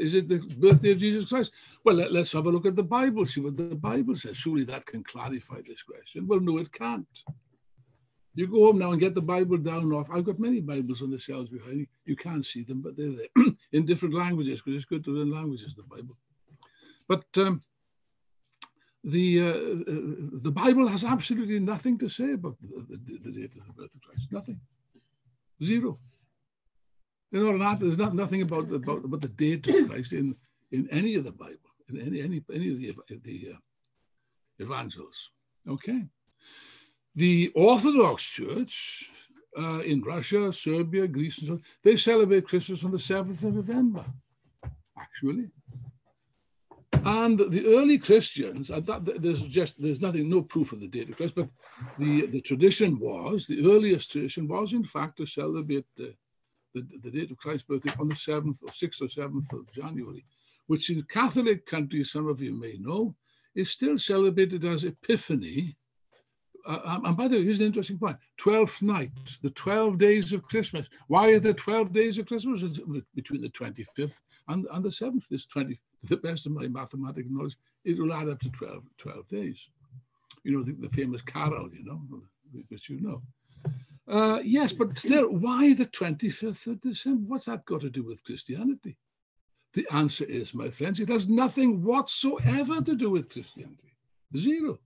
Is it the birthday of Jesus Christ? Well, let, us have a look at the Bible, see what the Bible says. Surely that can clarify this question. Well, no, it can't. You go home now and get the Bible down off. I've got many Bibles on the shelves behind me. You can't see them, but they're there in different languages because it's good to learn languages, the Bible. But um, the uh, uh, the Bible has absolutely nothing to say about the, the, the date of the birth of Christ. Nothing. Zero. You know, not, there's not, nothing about, about, about the date of Christ in, in any of the Bible, in any, any, any of the, the uh, evangels. Okay. The Orthodox Church uh, in Russia, Serbia, Greece, and so on, they celebrate Christmas on the 7th of November, actually. And the early Christians, that, there's just there's nothing, no proof of the date of Christ, but the, the tradition was, the earliest tradition was in fact to celebrate the, the, the date of Christ's birthday on the 7th or 6th or 7th of January, which in Catholic countries, some of you may know, is still celebrated as Epiphany. Uh, um, and by the way, here's an interesting point 12th night, the 12 days of Christmas. Why are there 12 days of Christmas? It's between the 25th and, and the 7th. This 20, the best of my mathematical knowledge, it will add up to 12, 12 days. You know, the, the famous carol, you know, which you know. Uh, yes, but still, why the 25th of December? What's that got to do with Christianity? The answer is, my friends, it has nothing whatsoever to do with Christianity. Zero.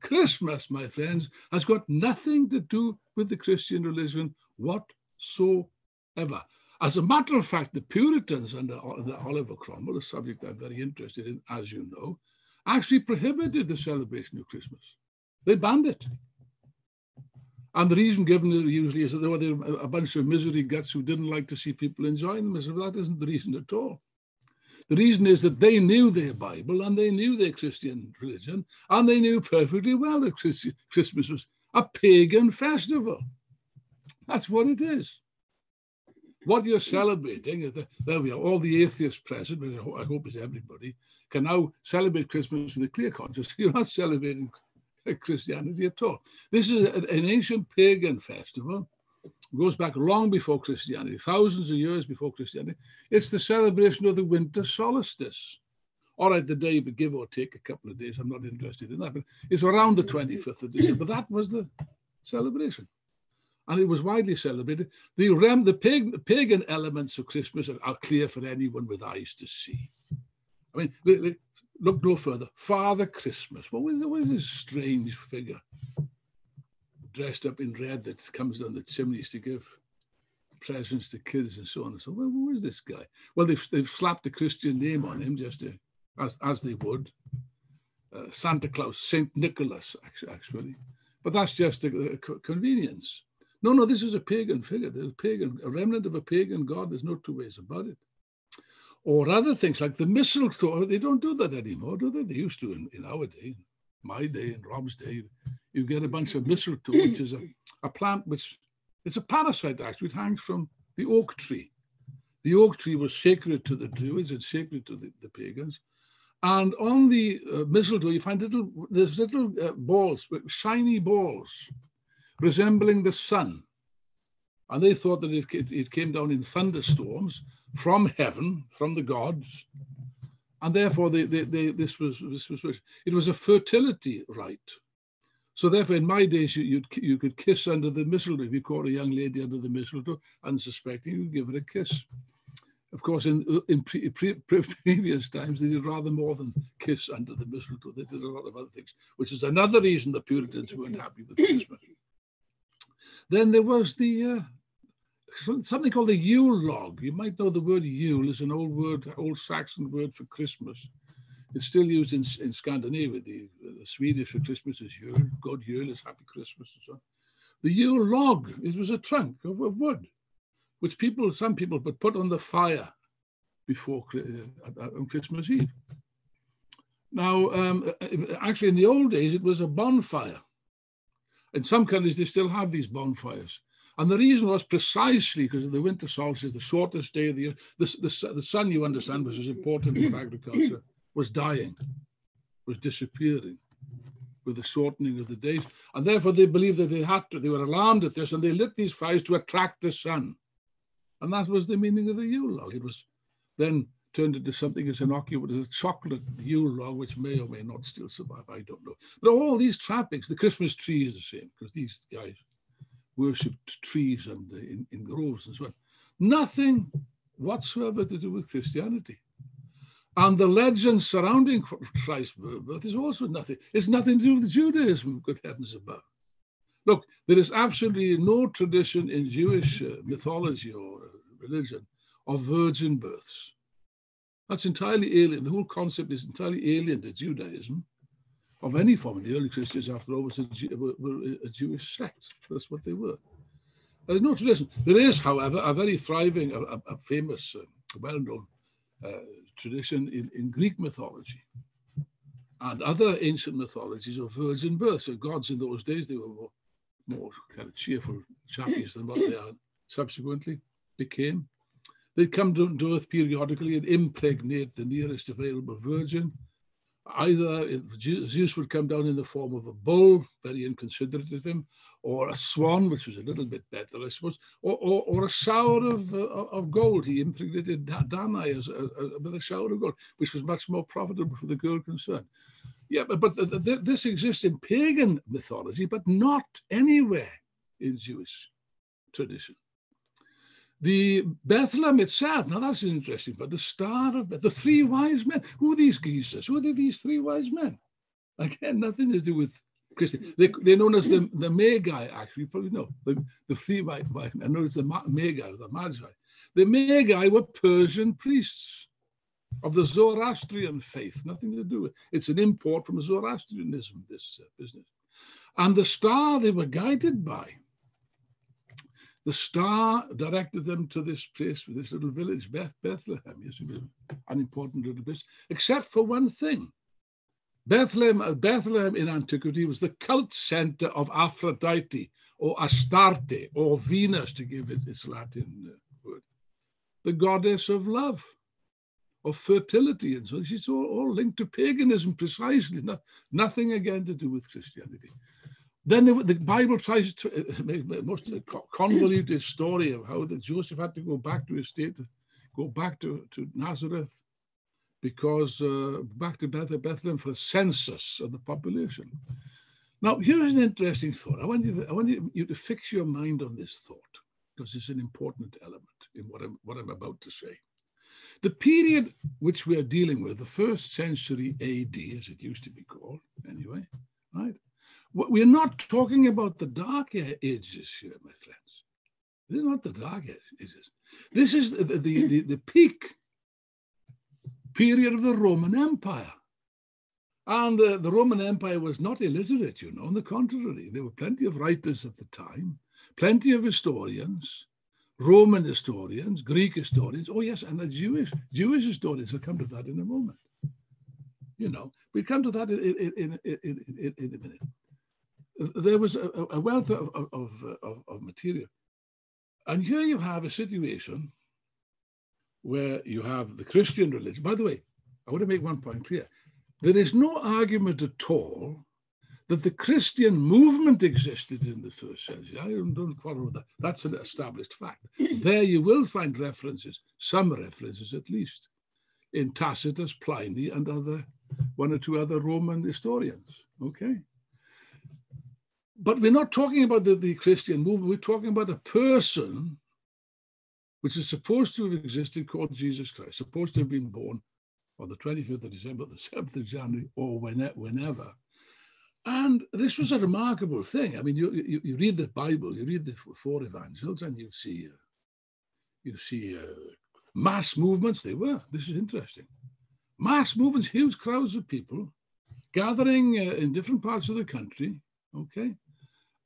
Christmas, my friends, has got nothing to do with the Christian religion whatsoever. As a matter of fact, the Puritans under, under Oliver Cromwell, a subject I'm very interested in, as you know, actually prohibited the celebration of Christmas. They banned it. And the reason given usually is that there were a bunch of misery guts who didn't like to see people enjoying them. That isn't the reason at all. The reason is that they knew their Bible and they knew their Christian religion and they knew perfectly well that Christmas was a pagan festival. That's what it is. What you're celebrating there we are, all the atheists present, which I hope is everybody, can now celebrate Christmas with a clear conscience. You're not celebrating Christianity at all. This is an ancient pagan festival. It goes back long before Christianity, thousands of years before Christianity. It's the celebration of the winter solstice. All right, the day, but give or take a couple of days. I'm not interested in that, but it's around the 25th of December. That was the celebration. And it was widely celebrated. The, rem, the pagan, pagan elements of Christmas are, are clear for anyone with eyes to see. I mean, look no further. Father Christmas. What was, what was this strange figure dressed up in red that comes down the chimneys to give presents to kids and so on and so on? Well, who is this guy? Well, they've, they've slapped a Christian name on him just to, as, as they would. Uh, Santa Claus, Saint Nicholas, actually. But that's just a, a convenience. No, no, this is a pagan figure. There's a pagan, a remnant of a pagan god. There's no two ways about it or other things like the mistletoe. They don't do that anymore, do they? They used to in, in our day, my day, and Rob's day. You get a bunch of mistletoe, which is a, a plant which it's a parasite actually. It hangs from the oak tree. The oak tree was sacred to the Druids and sacred to the, the pagans. And on the uh, mistletoe, you find little there's little uh, balls, shiny balls, resembling the sun. And they thought that it, it came down in thunderstorms from heaven, from the gods, and therefore they, they, they, this was this was it was a fertility rite. So therefore, in my days, you you could kiss under the mistletoe. If you caught a young lady under the mistletoe, unsuspecting, you give her a kiss. Of course, in in pre, pre, previous times, they did rather more than kiss under the mistletoe. They did a lot of other things, which is another reason the Puritans weren't happy with Christmas. Then there was the uh, something called the Yule log. You might know the word Yule is an old word, old Saxon word for Christmas. It's still used in, in Scandinavia. The, the Swedish for Christmas is Yule. God Yule is Happy Christmas and so on. The Yule log, it was a trunk of, of wood, which people, some people, would put on the fire before uh, on Christmas Eve. Now, um, uh, actually, in the old days, it was a bonfire. In some countries, they still have these bonfires. And the reason was precisely because of the winter solstice, the shortest day of the year. The, the, the sun, you understand, which is important for agriculture, was dying, was disappearing with the shortening of the days. And therefore they believed that they had to, they were alarmed at this and they lit these fires to attract the sun. And that was the meaning of the Yule log. It was then turned into something as innocuous as a chocolate Yule log, which may or may not still survive. I don't know. But all these trappings, the Christmas tree is the same because these guys worshipped trees and in, in groves and so on. Nothing whatsoever to do with Christianity. And the legend surrounding Christ's birth is also nothing. It's nothing to do with Judaism, good heavens above. Look, there is absolutely no tradition in Jewish uh, mythology or uh, religion of virgin births. That's entirely alien. The whole concept is entirely alien to Judaism of any form. The early Christians, after all, was a, were, a Jewish sect. That's what they were. There's no tradition. There is, however, a very thriving, a, a famous, uh, well-known uh, tradition in, in Greek mythology and other ancient mythologies of virgin birth. So gods in those days, they were more, more kind of cheerful chappies than what they are subsequently became. They'd come to, to earth periodically and impregnate the nearest available virgin either Zeus would come down in the form of a bull, very inconsiderate of him, or a swan, which was a little bit better, I suppose, or, or, or a shower of, uh, of gold. He impregnated Danae as, as, as, with a shower of gold, which was much more profitable for the girl concerned. Yeah, but, but th th this exists in pagan mythology, but not anywhere in Jewish tradition. The Bethlehem itself, now that's interesting, but the star of the three wise men, who are these geezers? Who are these three wise men? Again, nothing to do with Christian. They, they're known as the, the Magi, actually, you probably know. The, the three wise men, I know it's the Magi, the Magi. The Magi were Persian priests of the Zoroastrian faith, nothing to do with It's an import from Zoroastrianism, this uh, business. And the star they were guided by the star directed them to this place, this little village, Beth, Bethlehem. Yes, it was an important little place, except for one thing. Bethlehem, uh, Bethlehem in antiquity was the cult center of Aphrodite or Astarte or Venus, to give it its Latin uh, word, the goddess of love, of fertility. And so it's all, all linked to paganism precisely, not, nothing again to do with Christianity. Then the, the Bible tries to uh, make the most convoluted story of how that Joseph had to go back to his state, go back to, to Nazareth, because uh, back to Bethlehem for a census of the population. Now, here's an interesting thought. I want you to, I want you to fix your mind on this thought because it's an important element in what I'm, what I'm about to say. The period which we are dealing with, the first century AD, as it used to be called, anyway, right? We're not talking about the dark ages here, my friends. These are not the dark ages. This is the, the, the, the peak period of the Roman Empire. And uh, the Roman Empire was not illiterate, you know. On the contrary, there were plenty of writers at the time, plenty of historians, Roman historians, Greek historians. Oh yes, and the Jewish Jewish historians. will come to that in a moment. You know, we come to that in, in, in, in, in a minute there was a, a wealth of, of, uh, of, of, material. And here you have a situation where you have the Christian religion. By the way, I want to make one point clear. There is no argument at all that the Christian movement existed in the first century. I don't quarrel with that. That's an established fact. there you will find references, some references at least, in Tacitus, Pliny, and other one or two other Roman historians. Okay but we're not talking about the, the Christian movement. We're talking about a person which is supposed to have existed called Jesus Christ, supposed to have been born on the 25th of December, the 7th of January, or whenever. And this was a remarkable thing. I mean, you, you, you read the Bible, you read the four evangels, and you see, uh, you see uh, mass movements. They were. This is interesting. Mass movements, huge crowds of people gathering uh, in different parts of the country. Okay,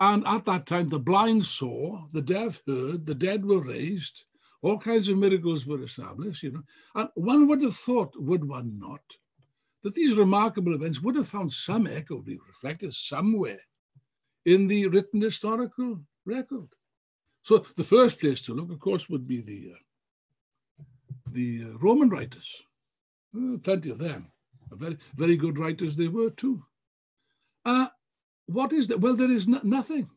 and at that time, the blind saw, the deaf heard, the dead were raised, all kinds of miracles were established, you know. And one would have thought, would one not, that these remarkable events would have found some echo, be reflected somewhere in the written historical record. So the first place to look, of course, would be the uh, the uh, Roman writers. Uh, plenty of them. Very, very good writers they were too. Uh, what is that? Well, there is no, nothing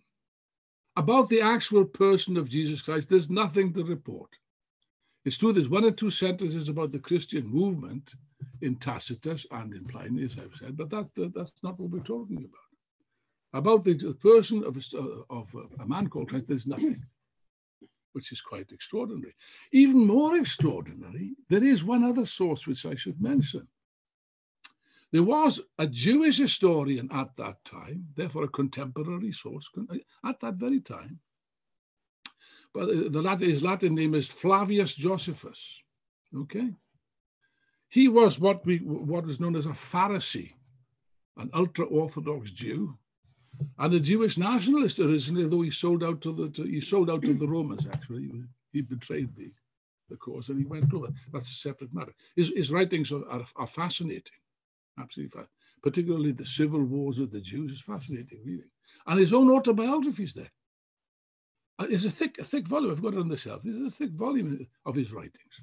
about the actual person of Jesus Christ. There's nothing to report. It's true there's one or two sentences about the Christian movement in Tacitus and in Pliny, as I've said, but that, uh, that's not what we're talking about. About the, the person of, uh, of a man called Christ, there's nothing, which is quite extraordinary. Even more extraordinary, there is one other source which I should mention. There was a Jewish historian at that time, therefore a contemporary source at that very time. But the Latin, his Latin name is Flavius Josephus. Okay, he was what we what is known as a Pharisee, an ultra Orthodox Jew, and a Jewish nationalist originally. Though he sold out to the to, he sold out to the Romans. Actually, he, he betrayed the the cause and he went over. That's a separate matter. His, his writings are, are, are fascinating absolutely fine. Particularly the civil wars of the Jews is fascinating reading. And his own autobiography is there. Uh, it's a thick, a thick volume. I've got it on the shelf. It's a thick volume of his writings.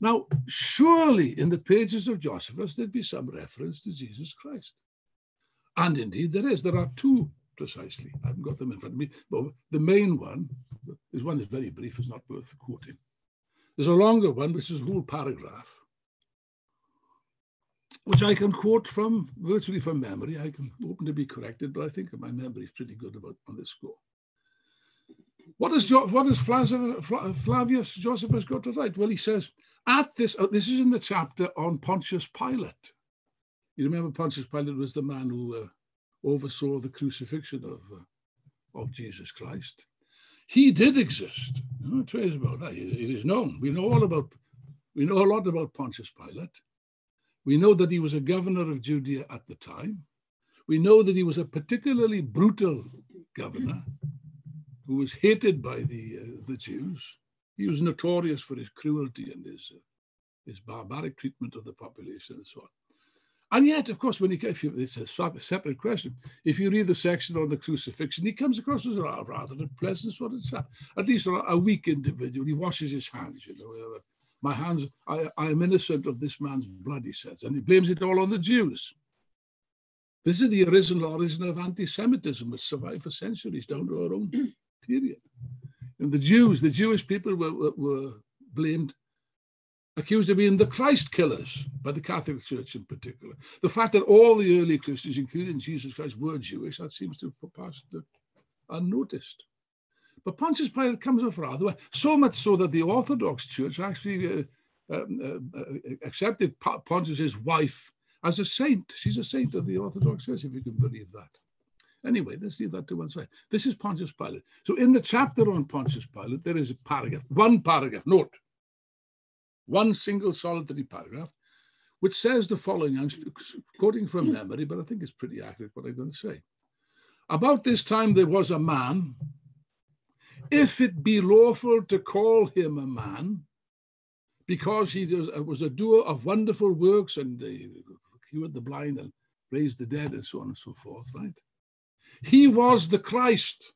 Now, surely in the pages of Josephus, there'd be some reference to Jesus Christ. And indeed, there is. There are two precisely. I haven't got them in front of me. But the main one is one that's very brief, it's not worth quoting. There's a longer one, which is a whole paragraph, which I can quote from virtually from memory. I can open to be corrected, but I think my memory is pretty good about on this score. What is what is Flavius Josephus got to write? Well, he says at this. Oh, this is in the chapter on Pontius Pilate. You remember Pontius Pilate was the man who uh, oversaw the crucifixion of uh, of Jesus Christ. He did exist. No trace about that. It is known. We know all about. We know a lot about Pontius Pilate. We know that he was a governor of Judea at the time. We know that he was a particularly brutal governor who was hated by the, uh, the Jews. He was notorious for his cruelty and his, uh, his barbaric treatment of the population and so on. And yet, of course, when he you, it's a separate question. If you read the section on the crucifixion, he comes across as a rather a pleasant sort of at least a weak individual. He washes his hands, you know, uh, my hands, I, I am innocent of this man's blood, he says, and he blames it all on the Jews. This is the original origin of anti-Semitism, which survived for centuries down to our own period. And the Jews, the Jewish people were, were, were blamed, accused of being the Christ killers by the Catholic Church in particular. The fact that all the early Christians, including Jesus Christ, were Jewish, that seems to have passed unnoticed. But Pontius Pilate comes off rather well, so much so that the Orthodox Church actually uh, um, uh, uh accepted Pontius's wife as a saint. She's a saint of the Orthodox Church, if you can believe that. Anyway, let's leave that to one side. This is Pontius Pilate. So in the chapter on Pontius Pilate, there is a paragraph, one paragraph, note, one single solitary paragraph, which says the following. I'm quoting from memory, but I think it's pretty accurate what I'm going to say. About this time, there was a man if it be lawful to call him a man, because he uh, was a doer of wonderful works and cured the blind and raised the dead and so on and so forth, right? He was the Christ.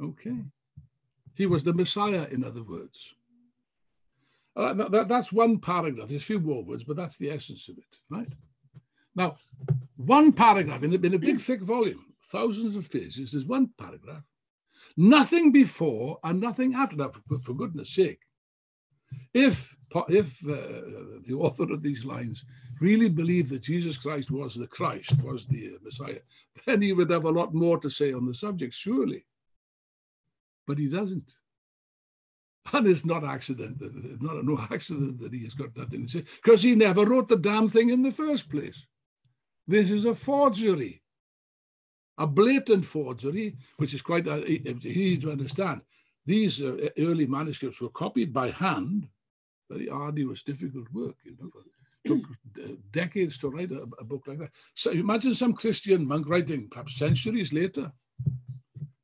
Okay. He was the Messiah, in other words. Uh, that, that's one paragraph. There's a few more words, but that's the essence of it, right? Now, one paragraph in a, in a big, thick volume, thousands of pages, there's one paragraph Nothing before and nothing after. Now, for, for goodness sake, if, if uh, the author of these lines really believed that Jesus Christ was the Christ, was the uh, Messiah, then he would have a lot more to say on the subject, surely. But he doesn't. And it's not accident, not no accident that he has got nothing to say, because he never wrote the damn thing in the first place. This is a forgery a blatant forgery, which is quite uh, easy to understand. These uh, early manuscripts were copied by hand, very arduous, difficult work. You know, it took decades to write a, a, book like that. So imagine some Christian monk writing, perhaps centuries later,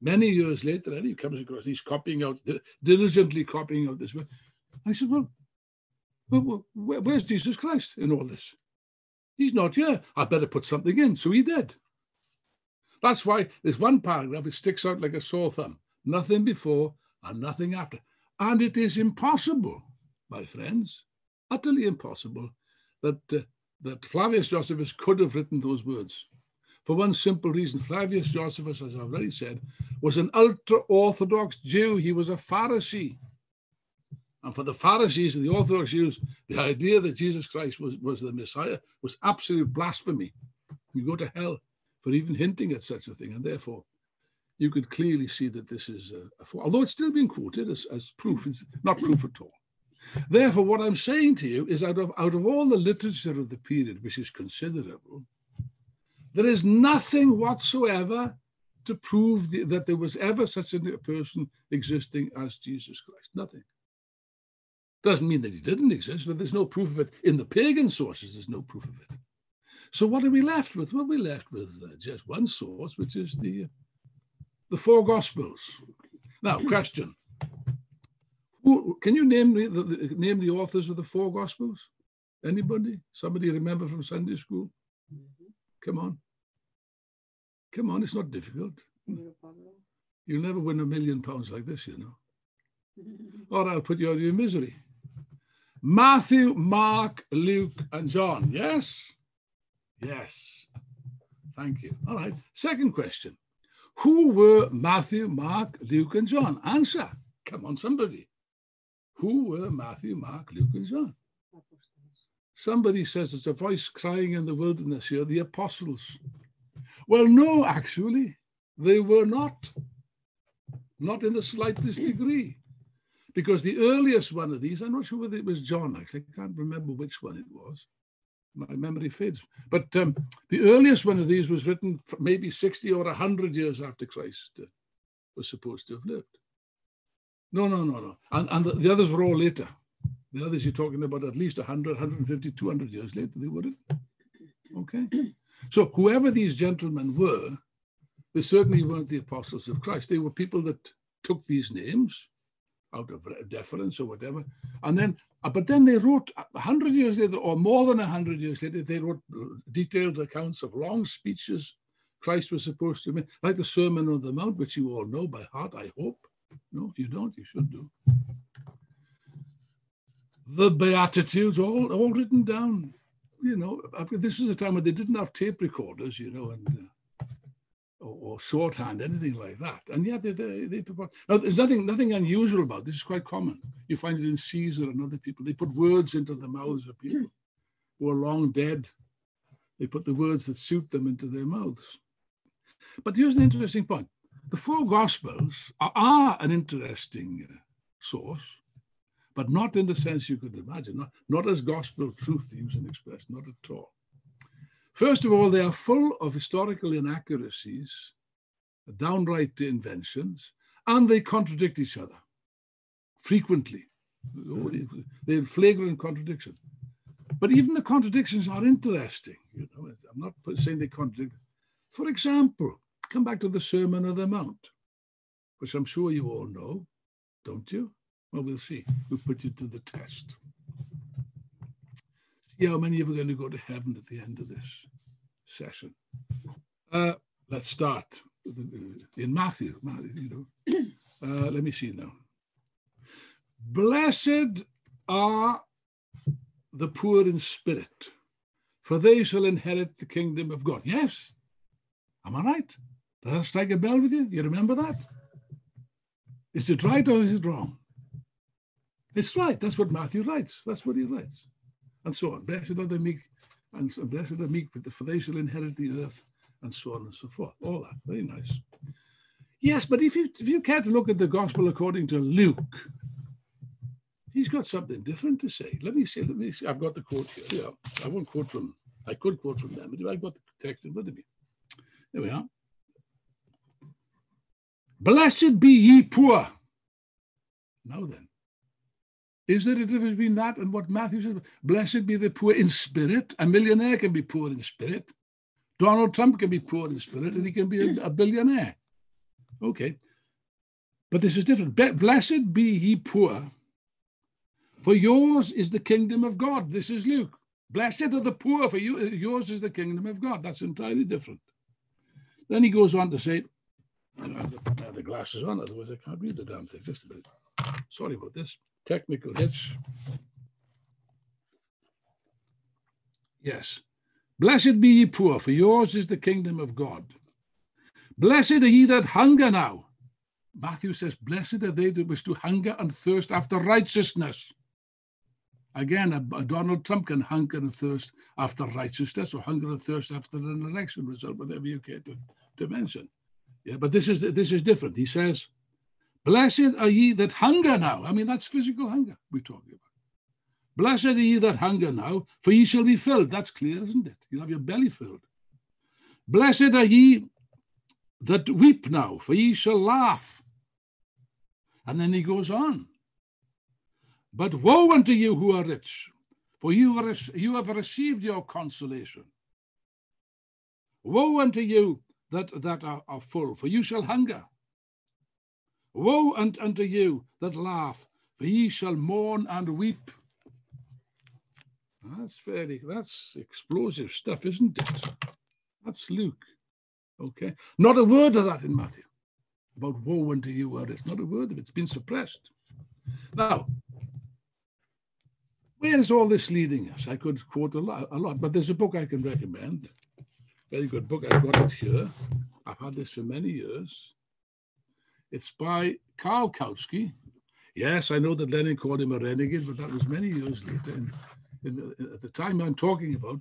many years later, and he comes across, he's copying out, diligently copying out this work. And he says, well, well, where's Jesus Christ in all this? He's not here. I better put something in. So he did. That's why there's one paragraph, it sticks out like a sore thumb. Nothing before and nothing after. And it is impossible, my friends, utterly impossible, that, uh, that Flavius Josephus could have written those words. For one simple reason, Flavius Josephus, as I've already said, was an ultra Orthodox Jew. He was a Pharisee. And for the Pharisees and the Orthodox Jews, the idea that Jesus Christ was, was the Messiah was absolute blasphemy. You go to hell for even hinting at such a thing. And therefore, you could clearly see that this is a, a although it's still being quoted as, as proof, it's not proof at all. Therefore, what I'm saying to you is out of, out of all the literature of the period, which is considerable, there is nothing whatsoever to prove the, that there was ever such a person existing as Jesus Christ. Nothing. Doesn't mean that he didn't exist, but there's no proof of it. In the pagan sources, there's no proof of it. So what are we left with? Well, we're left with uh, just one source, which is the, the four Gospels. Now, question. Who, can you name the, the, name the authors of the four Gospels? Anybody? Somebody remember from Sunday school? Mm-hmm. Come on. Come on, it's not difficult. You'll never win a million pounds like this, you know. or I'll put you out of your misery. Matthew, Mark, Luke, and John. Yes? Yes. Thank you. All right. Second question. Who were Matthew, Mark, Luke, and John? Answer. Come on, somebody. Who were Matthew, Mark, Luke, and John? Somebody says it's a voice crying in the wilderness here, the apostles. Well, no, actually, they were not. Not in the slightest degree. Because the earliest one of these, I'm not sure whether it was John, actually, I can't remember which one it was. My memory fades. But um, the earliest one of these was written maybe 60 or 100 years after Christ uh, was supposed to have lived. No, no, no, no. And, and the, the, others were all later. The others you're talking about at least 100, 150, 200 years later, they were. Okay. So whoever these gentlemen were, they certainly weren't the apostles of Christ. They were people that took these names out of deference or whatever, and then, uh, but then they wrote a hundred years later, or more than a hundred years later, they wrote detailed accounts of long speeches Christ was supposed to make, like the Sermon on the Mount, which you all know by heart, I hope. No, you don't. You should do. The Beatitudes, all all written down you know, this is a time when they didn't have tape recorders, you know, and uh, or, or, shorthand, anything like that. And yet they, they, they now there's nothing nothing unusual about this. It's quite common. You find it in Caesar and other people. They put words into the mouths of people who are long dead. They put the words that suit them into their mouths. But here's an interesting point: the four Gospels are, are an interesting uh, source but not in the sense you could imagine, not, not as gospel truth used and expressed, not at all. First of all, they are full of historical inaccuracies, downright inventions, and they contradict each other frequently. Mm-hmm. They're flagrant contradiction. But even the contradictions are interesting. You know, I'm not saying they contradict. For example, come back to the Sermon on the Mount, which I'm sure you all know, don't you? Well, we'll see. We'll put you to the test. See how many of you are going to go to heaven at the end of this session. Uh, let's start in Matthew. Matthew you know. Uh, let me see now. Blessed are the poor in spirit, for they shall inherit the kingdom of God. Yes. Am I right? Does that strike a bell with you? You remember that? Is it right or is it wrong? It's right. That's what Matthew writes. That's what he writes. And so on. Blessed are the meek, and blessed are the meek, for they shall inherit the earth, and so on and so forth. All that. Very nice. Yes, but if you if you care to look at the gospel according to Luke, he's got something different to say. Let me see. Let me see. I've got the quote here. Yeah, I won't quote from. I could quote from them, but I've got the text in front of me. There we are. Blessed be ye poor. Now then, is there a difference between that and what Matthew says? Blessed be the poor in spirit. A millionaire can be poor in spirit. Donald Trump can be poor in spirit and he can be a, a billionaire. Okay. But this is different. Blessed be ye poor, for yours is the kingdom of God. This is Luke. Blessed are the poor, for you, yours is the kingdom of God. That's entirely different. Then he goes on to say, I have the glasses on, otherwise I can't read the damn thing. Just a minute. Sorry about this technical hitch. Yes. Blessed be ye poor, for yours is the kingdom of God. Blessed are ye that hunger now, Matthew says, Blessed are they that wish to hunger and thirst after righteousness. Again, Donald Trump can hunger and thirst after righteousness or hunger and thirst after an election result, whatever you care to, to mention. Yeah, but this is this is different. He says, Blessed are ye that hunger now. I mean, that's physical hunger we're talking about. Blessed are ye that hunger now, for ye shall be filled. That's clear, isn't it? You'll have your belly filled. Blessed are ye that weep now, for ye shall laugh. And then he goes on. But woe unto you who are rich, for you, you have received your consolation. Woe unto you that, that are, are full, for you shall hunger. Woe unto you that laugh, for ye shall mourn and weep. That's very, that's explosive stuff, isn't it? That's Luke. Okay. Not a word of that in Matthew about woe unto you where it's not a word of it. It's been suppressed. Now, where is all this leading us? I could quote a lot, a lot, but there's a book I can recommend. Very good book. I've got it here. I've had this for many years. It's by Karl Kautsky. Yes, I know that Lenin called him a renegade, but that was many years later. And the, uh, at the time I'm talking about,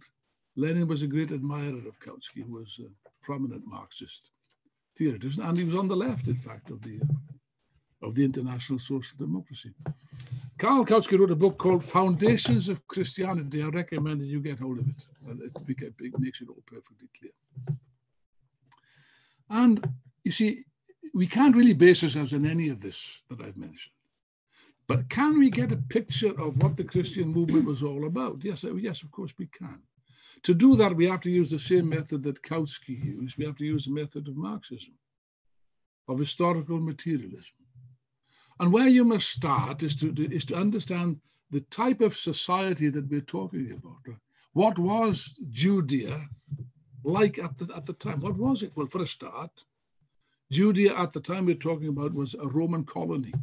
Lenin was a great admirer of Kautsky, who was a prominent Marxist theoretician, and he was on the left, in fact, of the uh, of the international social democracy. Karl Kautsky wrote a book called Foundations of Christianity. I recommend that you get hold of it. It makes it all perfectly clear. And you see, we can't really base ourselves on any of this that I've mentioned. But can we get a picture of what the Christian movement was all about? Yes, yes, of course we can. To do that, we have to use the same method that Kautsky used. We have to use the method of Marxism, of historical materialism. And where you must start is to, is to understand the type of society that we're talking about. What was Judea like at the, at the time? What was it? Well, for a start, Judea at the time we're talking about was a Roman colony,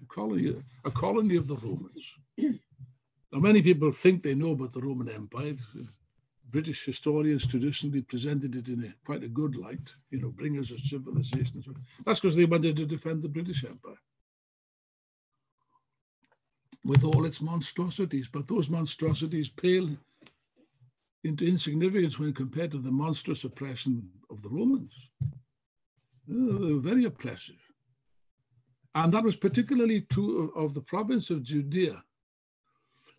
a colony, a colony of the Romans. now, many people think they know about the Roman Empire. British historians traditionally presented it in a, quite a good light, you know, bringers of civilization. That's because they wanted to defend the British Empire with all its monstrosities. But those monstrosities pale into insignificance when compared to the monstrous oppression of the Romans. Uh, very oppressive. And that was particularly true of, the province of Judea.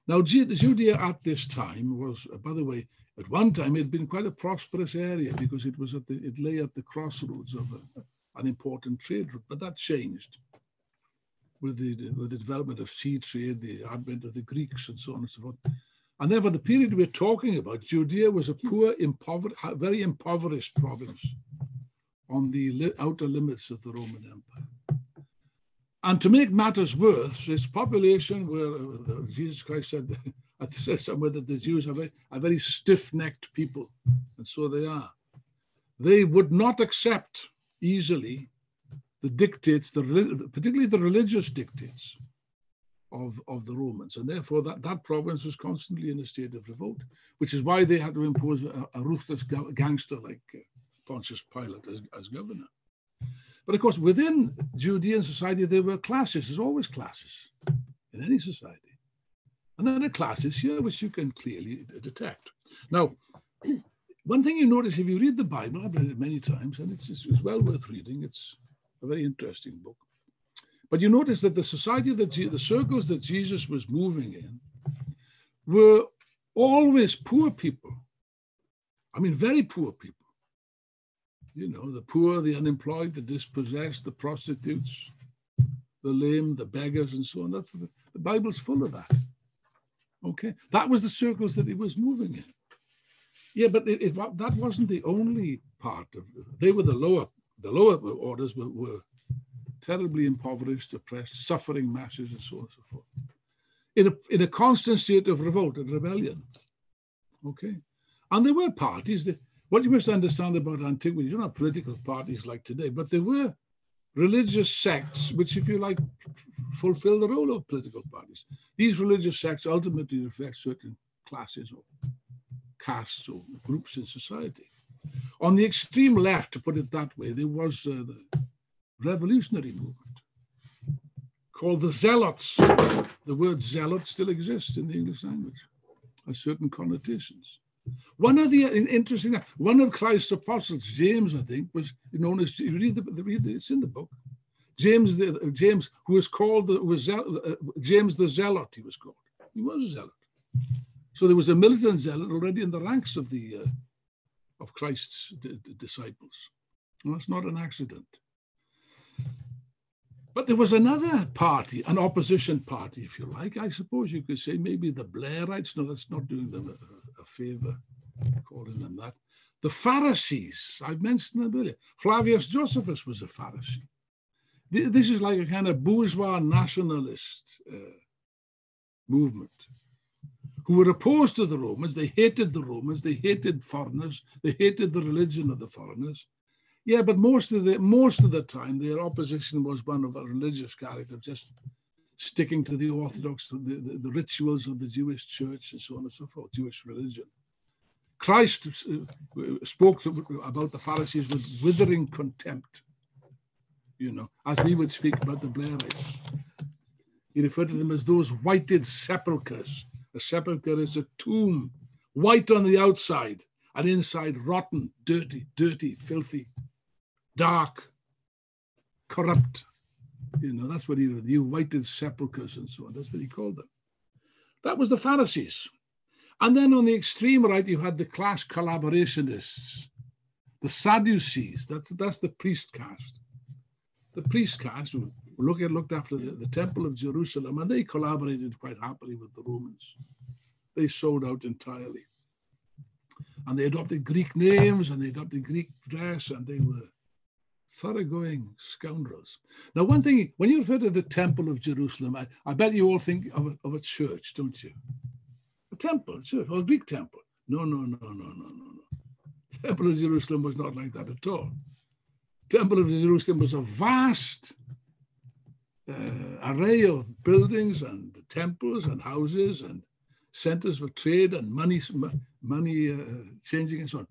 Now, Judea at this time was, uh, by the way, at one time it had been quite a prosperous area because it was at the, it lay at the crossroads of a, an important trade route, but that changed with the, with the development of sea trade, the advent of the Greeks, and so on and so forth. And therefore, the period we're talking about, Judea was a poor, impover- very impoverished province on the li outer limits of the Roman Empire. And to make matters worse, its population where Jesus Christ said, I said somewhere that the Jews are very, very stiff-necked people, and so they are. They would not accept easily the dictates, the, particularly the religious dictates of, of the Romans. And therefore, that, that province was constantly in a state of revolt, which is why they had to impose a, a ruthless gangster like uh, Pontius Pilate as, as governor. But of course, within Judean society, there were classes. There's always classes in any society. And then there are classes here which you can clearly detect. Now, one thing you notice if you read the Bible, I've read it many times, and it's, it's, it's well worth reading. It's a very interesting book. But you notice that the society that the circles that Jesus was moving in were always poor people. I mean, very poor people you know, the poor, the unemployed, the dispossessed, the prostitutes, the lame, the beggars, and so on. That's the, the Bible's full of that. Okay, that was the circles that he was moving in. Yeah, but it, it, that wasn't the only part of. They were the lower, the lower orders were, were terribly impoverished, oppressed, suffering masses, and so on and so forth. In a, in a constant state of revolt and rebellion. Okay, and there were parties that what you must understand about antiquity, you're not have political parties like today, but there were religious sects which, if you like, fulfill the role of political parties. These religious sects ultimately reflect certain classes or castes or groups in society. On the extreme left, to put it that way, there was uh, the revolutionary movement called the Zealots. The word zealot still exists in the English language, has certain connotations. One of the interesting, one of Christ's apostles, James, I think, was known as. You read the, read the, it's in the book. James, the, James, who was called the, was uh, James the Zealot. He was called. He was a zealot. So there was a militant zealot already in the ranks of the uh, of Christ's disciples. And that's not an accident. But there was another party, an opposition party, if you like. I suppose you could say maybe the Blairites. No, that's not doing them a favor, calling them that. The Pharisees, I've mentioned them earlier. Flavius Josephus was a Pharisee. This is like a kind of bourgeois nationalist uh, movement who were opposed to the Romans. They hated the Romans. They hated foreigners. They hated the religion of the foreigners. Yeah, but most of the most of the time, their opposition was one of a religious character, just sticking to the orthodox, the, the, the rituals of the Jewish church, and so on and so forth, Jewish religion. Christ uh, spoke about the Pharisees with withering contempt, you know, as we would speak about the Blairites. He referred to them as those whited sepulchres. A sepulchre is a tomb, white on the outside, and inside rotten, dirty, dirty, filthy dark, corrupt. You know, that's what he, did. you whited sepulchres and so on. That's what he called them. That was the Pharisees. And then on the extreme right, you had the class collaborationists, the Sadducees. That's, that's the priest caste. The priest caste who look at, looked after the, the temple of Jerusalem, and they collaborated quite happily with the Romans. They sold out entirely. And they adopted Greek names and they adopted Greek dress, and they were thoroughgoing scoundrels. Now, one thing, when you refer to the Temple of Jerusalem, I, I bet you all think of a, of a church, don't you? A temple, a church, or a Greek temple. No, no, no, no, no, no, no. Temple of Jerusalem was not like that at all. Temple of Jerusalem was a vast uh, array of buildings and temples and houses and centers for trade and money, money uh, changing and so on.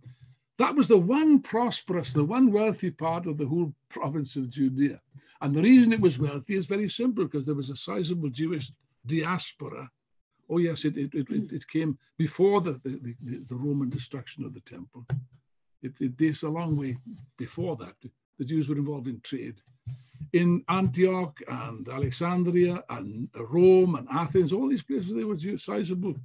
That was the one prosperous, the one wealthy part of the whole province of Judea. And the reason it was wealthy is very simple because there was a sizable Jewish diaspora. Oh, yes, it, it, it, it came before the, the, the, the, Roman destruction of the temple. It, it dates a long way before that. The Jews were involved in trade. In Antioch and Alexandria and Rome and Athens, all these places, they were sizable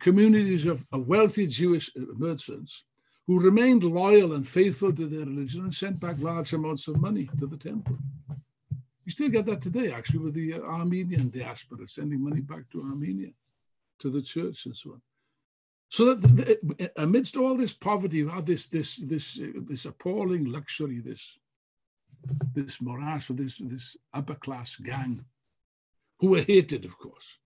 communities of, of wealthy Jewish merchants who remained loyal and faithful to their religion and sent back large amounts of money to the temple. You still get that today, actually, with the uh, Armenian diaspora sending money back to Armenia, to the church, and so on. So that the, the, amidst all this poverty, you have this this this uh, this appalling luxury, this this morass of this this upper class gang, who were hated, of course,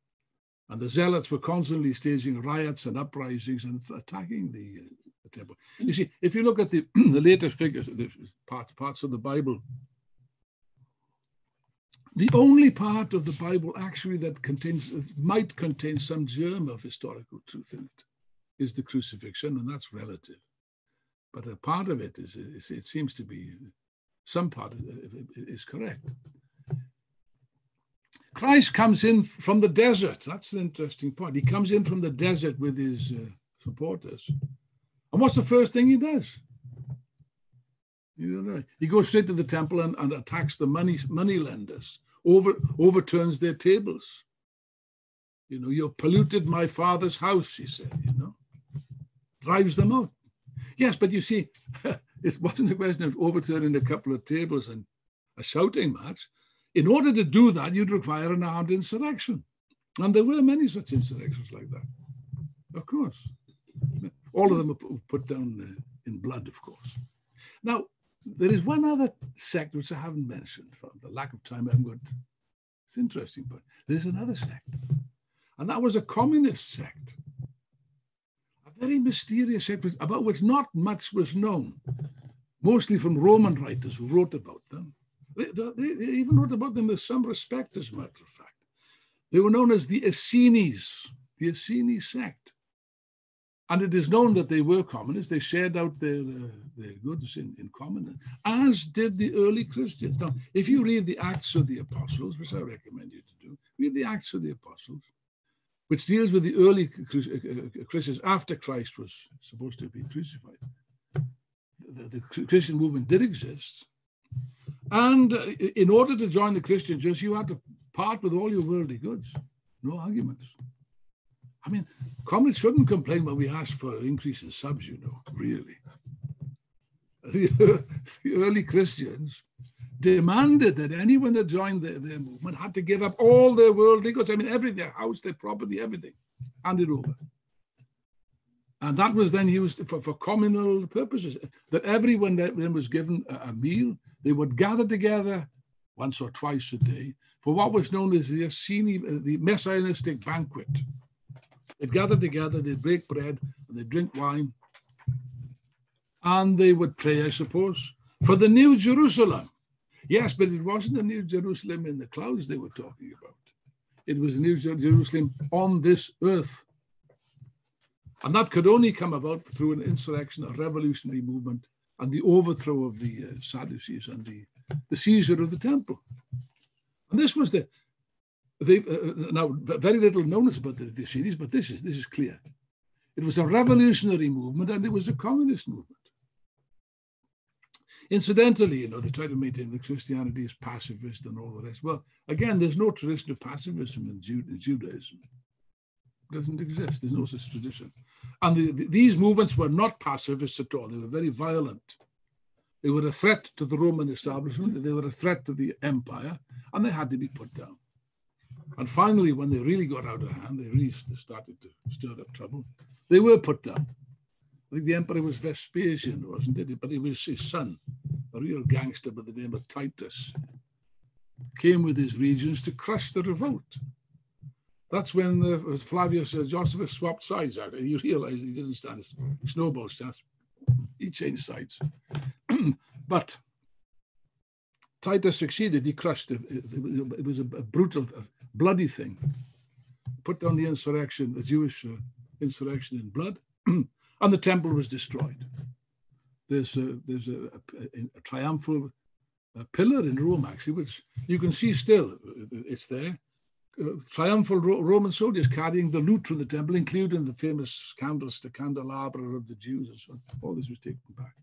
and the zealots were constantly staging riots and uprisings and attacking the uh, the temple. You see, if you look at the, the later figures, the parts, parts of the Bible, the only part of the Bible actually that contains, might contain some germ of historical truth in it is the crucifixion, and that's relative. But a part of it is, is it seems to be, some part is correct. Christ comes in from the desert. That's an interesting point. He comes in from the desert with his uh, supporters. And what's the first thing he does? He goes straight to the temple and, and attacks the money money lenders, over, overturns their tables. You know, you've polluted my father's house, he said, you know, drives them out. Yes, but you see, it wasn't a question of overturning a couple of tables and a shouting match. In order to do that, you'd require an armed insurrection. And there were many such insurrections like that, of course. All of them are put down in blood, of course. Now, there is one other sect which I haven't mentioned. For the lack of time, I'm going to. It's interesting, but there's another sect, and that was a communist sect, a very mysterious sect about which not much was known, mostly from Roman writers who wrote about them. They, they, they even wrote about them with some respect, as a matter of fact. They were known as the Essenes, the Essene sect. And it is known that they were communists. They shared out their, uh, their goods in, in common, as did the early Christians. Now, if you read the Acts of the Apostles, which I recommend you to do, read the Acts of the Apostles, which deals with the early uh, uh, Christians after Christ was supposed to be crucified. The, the Christian movement did exist. And uh, in order to join the Christian church, you had to part with all your worldly goods. No arguments. I mean, communists shouldn't complain when we ask for an increase in subs, you know, really. The, the early Christians demanded that anyone that joined their, their movement had to give up all their worldly goods. I mean, everything, their house, their property, everything, handed over. And that was then used for, for communal purposes. That everyone that was given a, a meal, they would gather together once or twice a day for what was known as the Essene, the Messianistic banquet. They'd gather together, they'd break bread, and they'd drink wine, and they would pray, I suppose, for the New Jerusalem. Yes, but it wasn't the New Jerusalem in the clouds they were talking about. It was New Jerusalem on this earth. And that could only come about through an insurrection, a revolutionary movement, and the overthrow of the uh, Sadducees and the, the seizure of the temple. And this was the, they, uh, uh, now, very little known about the, the series, but this is this is clear. It was a revolutionary movement and it was a communist movement. Incidentally, you know, they try to maintain that Christianity is pacifist and all the rest. Well, again, there's no tradition of pacifism in, Judaism. It doesn't exist. There's no such tradition. And the, the, these movements were not pacifists at all. They were very violent. They were a threat to the Roman establishment. They were a threat to the empire, and they had to be put down. And finally, when they really got out of hand, they really started to stir up trouble. They were put down. I think the emperor was Vespasian, wasn't it? But it was his son, a real gangster by the name of Titus, came with his regions to crush the revolt. That's when uh, Flavius uh, Josephus swapped sides out. You realize he didn't stand a snowball chance. He changed sides. but Titus succeeded. He crushed it. It was a brutal, bloody thing. Put down the insurrection, the Jewish uh, insurrection in blood, and the temple was destroyed. There's a, there's a, a, a triumphal pillar in Rome, actually, which you can see still. It's there. Uh, triumphal Ro Roman soldiers carrying the loot from the temple, including the famous candlestick, candelabra of the Jews, and so on. All this was taken back.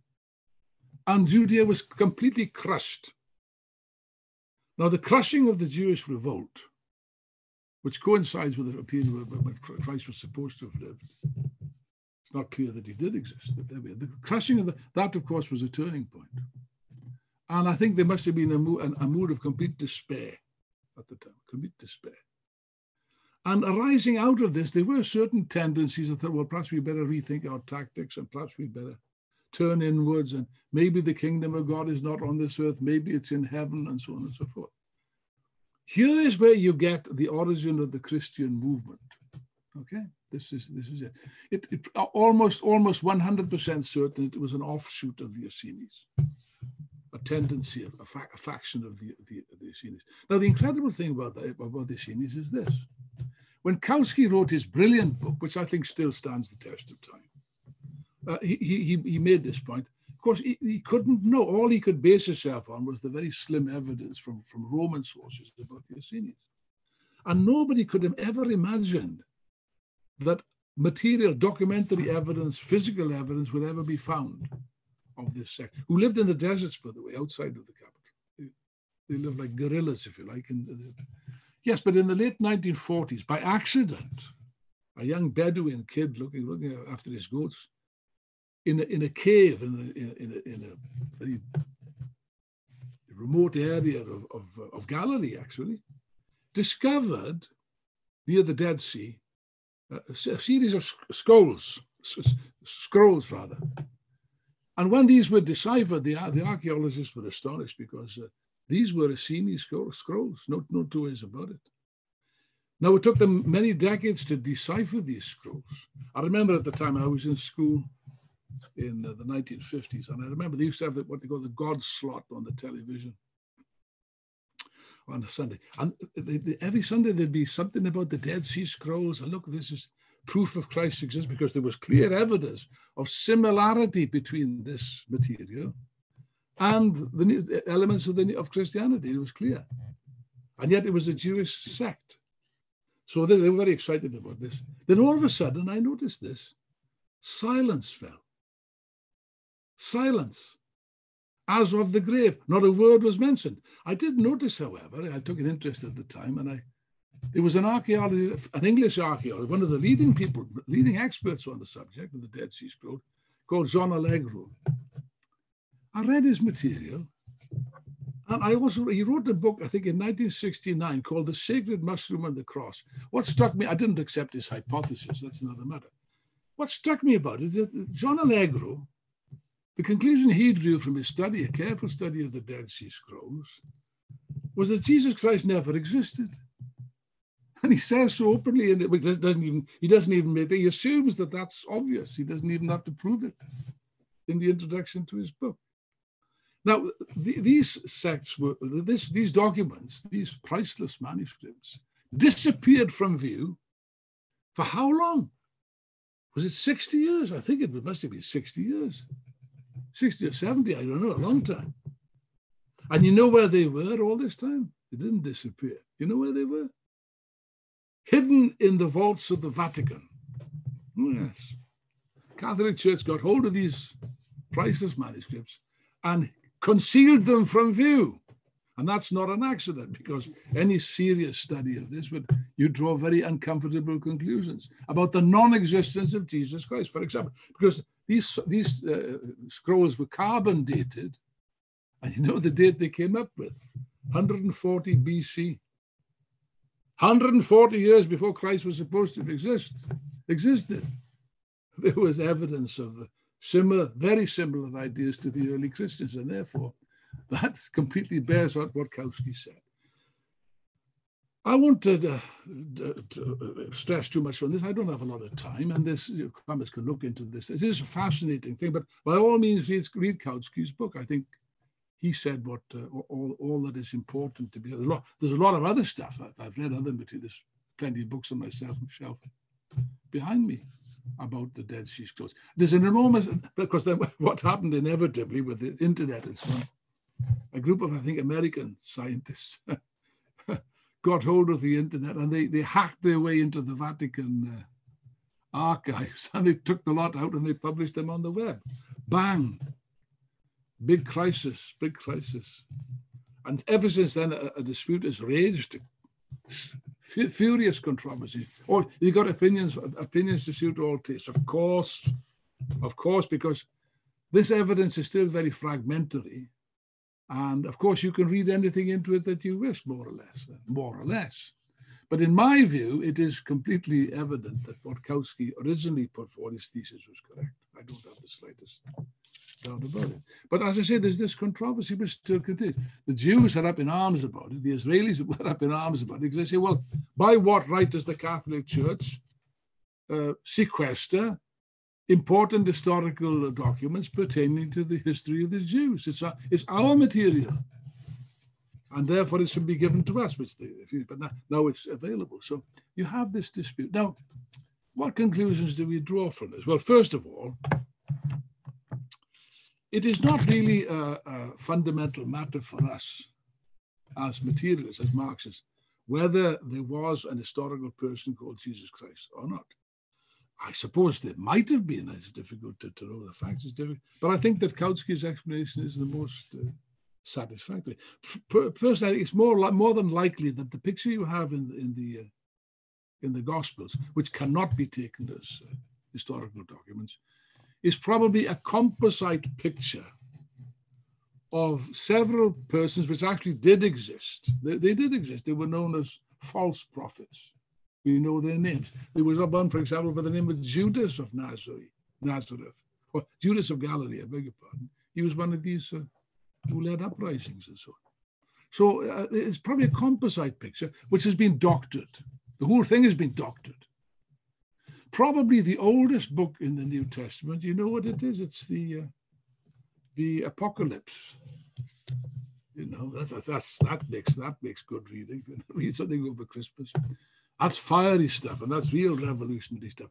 And Judea was completely crushed now, the crushing of the Jewish revolt, which coincides with the period when Christ was supposed to have lived, it's not clear that he did exist, but the crushing of the, that, of course, was a turning point. And I think there must have been a, mood, a mood of complete despair at the time, complete despair. And arising out of this, there were certain tendencies that thought, well, perhaps we better rethink our tactics and perhaps we better turn inwards, and maybe the kingdom of God is not on this earth, maybe it's in heaven, and so on and so forth. Here is where you get the origin of the Christian movement. Okay, this is this is it. It, it almost almost 100% certain it was an offshoot of the Essenes, a tendency, a, fa a faction of the, the, the Essenes. Now, the incredible thing about the, about the Essenes is this: when Kautsky wrote his brilliant book, which I think still stands the test of time, uh, he, he, he made this point. Course, he, he couldn't know. All he could base himself on was the very slim evidence from, from Roman sources about the Essenes. And nobody could have ever imagined that material, documentary evidence, physical evidence would ever be found of this sect, who lived in the deserts, by the way, outside of the capital. They, they lived like guerrillas, if you like. In yes, but in the late 1940s, by accident, a young Bedouin kid looking, looking after his goats in a, in a cave in a, in a, in a very remote area of, of, of Galilee, actually, discovered near the Dead Sea a, a series of scrolls, scrolls rather. And when these were deciphered, the, the archaeologists were astonished because uh, these were Essene scrolls, no, no two ways about it. Now, it took them many decades to decipher these scrolls. I remember at the time I was in school, in the 1950s. And I remember they used to have the, what they call the God slot on the television on a Sunday. And they, they, every Sunday there'd be something about the Dead Sea Scrolls. And look, this is proof of Christ's existence because there was clear evidence of similarity between this material and the elements of, the, of Christianity. It was clear. And yet it was a Jewish sect. So they, they were very excited about this. Then all of a sudden, I noticed this silence fell. Silence. As of the grave, not a word was mentioned. I did notice, however, I took an interest at the time, and I there was an archaeologist, an English archaeologist, one of the leading people, leading experts on the subject of the Dead Sea Scrolls, called John Allegro. I read his material, and I also he wrote a book, I think, in 1969 called "The Sacred Mushroom and the Cross." What struck me, I didn't accept his hypothesis. That's another matter. What struck me about it is that John Allegro, the conclusion he drew from his study, a careful study of the Dead Sea Scrolls, was that Jesus Christ never existed. And he says so openly, and it doesn't even he doesn't even make it. He assumes that that's obvious. He doesn't even have to prove it in the introduction to his book. Now, the, these sects were this these documents, these priceless manuscripts, disappeared from view for how long? Was it 60 years? I think it must have been 60 years. 60 or 70, I don't know, a long time. And you know where they were all this time? They didn't disappear. You know where they were? hidden in the vaults of the Vatican. Oh, yes. Catholic Church got hold of these priceless manuscripts and concealed them from view. And that's not an accident because any serious study of this would you draw very uncomfortable conclusions about the non-existence of Jesus Christ, for example, because these these uh, scrolls were carbon dated, and you know the date they came up with, 140 BC. 140 years before Christ was supposed to exist, existed, there was evidence of similar, very similar ideas to the early Christians, and therefore that completely bears out what Kautsky said. I won't uh, stress too much on this. I don't have a lot of time, and this you know, can look into this. This is a fascinating thing, but by all means, read, read Kautsky's book. I think he said what uh, all, all that is important to be. There's a, lot, there's a lot of other stuff. I've read other material. There's plenty of books on my shelf behind me about the Dead Sea Scrolls. There's an enormous, because then what happened inevitably with the internet and so on, a group of, I think, American scientists got hold of the internet and they, they hacked their way into the Vatican uh, archives and they took the lot out and they published them on the web. Bang! Big crisis, big crisis. And ever since then, a, a dispute has raged, f- furious controversy. Or you got opinions, opinions to suit all tastes. Of course, of course, because this evidence is still very fragmentary. And of course, you can read anything into it that you wish, more or less, more or less. But in my view, it is completely evident that what Kautsky originally put forward, his thesis was correct. I don't have the slightest doubt about it. But as I say, there's this controversy which still continues. The Jews are up in arms about it. The Israelis were up in arms about it because they say, well, by what right does the Catholic Church uh, sequester important historical documents pertaining to the history of the Jews? It's, a, it's our material. And therefore, it should be given to us, which they refuse. But now, now it's available. So you have this dispute. Now, what conclusions do we draw from this? Well, first of all, it is not really a, a fundamental matter for us as materialists, as Marxists, whether there was an historical person called Jesus Christ or not. I suppose there might have been. It's difficult to, to know the facts. It's difficult, but I think that Kautsky's explanation is the most uh, satisfactory. personally, it's more more than likely that the picture you have in in the uh, in the Gospels, which cannot be taken as uh, historical documents, is probably a composite picture of several persons which actually did exist. They, they, did exist. They were known as false prophets. We know their names. There was a one, for example, by the name of Judas of Nazareth, Nazareth, or Judas of Galilee, I beg your pardon. He was one of these uh, who led uprisings and so on. So uh, it's probably a composite picture which has been doctored. The whole thing has been doctored probably the oldest book in the New Testament. You know what it is? It's the uh, the Apocalypse. You know, that's, that's that makes that makes good reading. Read something over Christmas. That's fiery stuff, and that's real revolutionary stuff.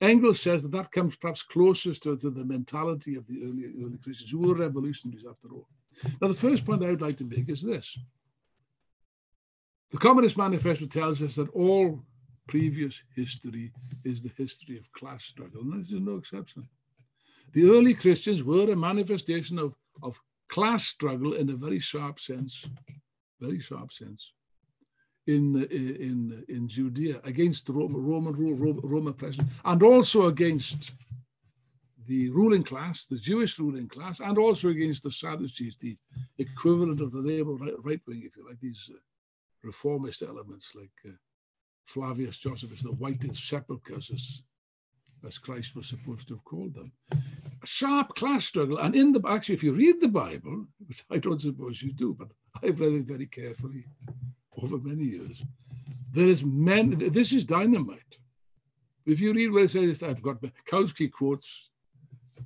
Engels says that that comes perhaps closest to, to the mentality of the early, early Christians, who were revolutionaries after all. Now, the first point I would like to make is this. The Communist Manifesto tells us that all previous history is the history of class struggle, and this is no exception. The early Christians were a manifestation of, of class struggle in a very sharp sense, very sharp sense, in, in, in Judea against the Roman, Roman rule, Roman oppression, and also against the ruling class, the Jewish ruling class, and also against the Sadducees, the equivalent of the labor right wing, if you like, these uh, reformist elements like uh, Flavius Josephus, the whited sepulchres, as, as Christ was supposed to have called them. A sharp class struggle. And in the actually, if you read the Bible, which I don't suppose you do, but I've read it very carefully over many years, there is men, this is dynamite. If you read where it says, I've got Kautsky quotes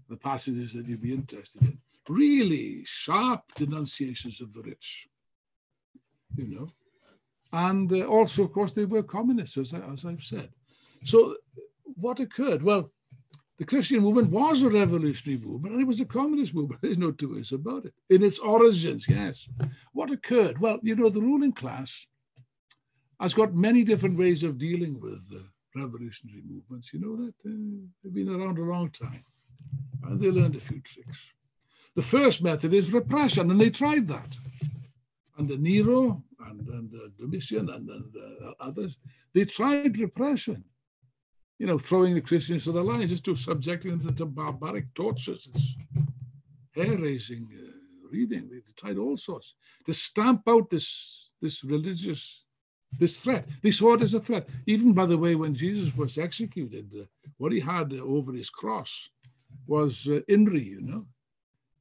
the passages that you'd be interested in. Really sharp denunciations of the rich, you know. And uh, also, of course, they were communists, as, I, as I've said. So, what occurred? Well, the Christian movement was a revolutionary movement and it was a communist movement. There's no two ways about it. In its origins, yes. What occurred? Well, you know, the ruling class has got many different ways of dealing with revolutionary movements. You know that uh, they've been around a long time and they learned a few tricks. The first method is repression, and they tried that. Under Nero and, and uh, Domitian and, and uh, others, they tried repression. You know, throwing the Christians to the lions, just to subjecting them to barbaric tortures, it's hair-raising uh, reading. They tried all sorts to stamp out this this religious this threat. They saw it as a threat. Even by the way, when Jesus was executed, uh, what he had over his cross was uh, INRI, you know.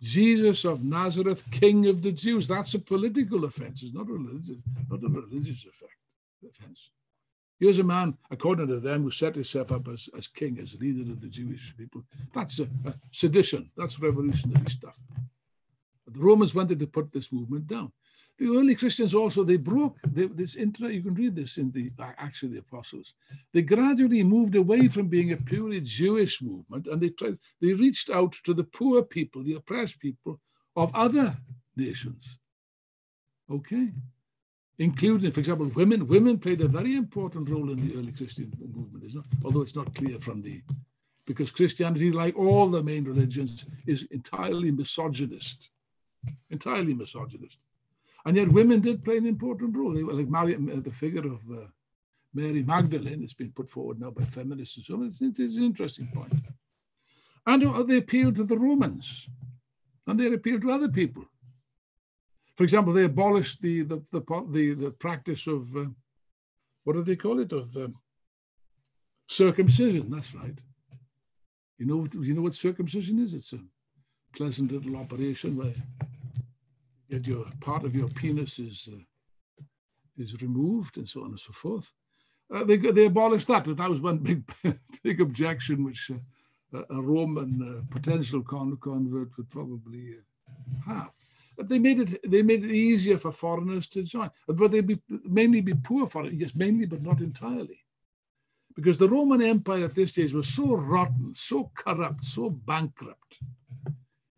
Jesus of Nazareth, King of the Jews. That's a political offense. It's not a religious, not a religious effect, offense. Here's a man, according to them, who set himself up as, as king, as leader of the Jewish people. That's a, a sedition. That's revolutionary stuff. But the Romans wanted to put this movement down the early Christians also, they broke they, this intra, you can read this in the uh, actually the apostles. They gradually moved away from being a purely Jewish movement and they tried, they reached out to the poor people, the oppressed people of other nations. Okay. Including, for example, women. Women played a very important role in the early Christian movement, isn't although it's not clear from the because Christianity, like all the main religions, is entirely misogynist. Entirely misogynist. And yet women did play an important role. They were like Mary, uh, the figure of uh, Mary Magdalene has been put forward now by feminists and so on. It's, it's an interesting point. And they appealed to the Romans and they appealed to other people. For example, they abolished the, the, the, the, the practice of, uh, what do they call it, of um, circumcision. That's right. You know, you know what circumcision is? It's a pleasant little operation where that your part of your penis is uh, is removed and so on and so forth. Uh, they they abolished that, but that was one big big objection which uh, a Roman uh, potential convert would probably uh, have. But they made it they made it easier for foreigners to join, but they be mainly be poor foreigners, yes, mainly but not entirely, because the Roman Empire at this stage was so rotten, so corrupt, so bankrupt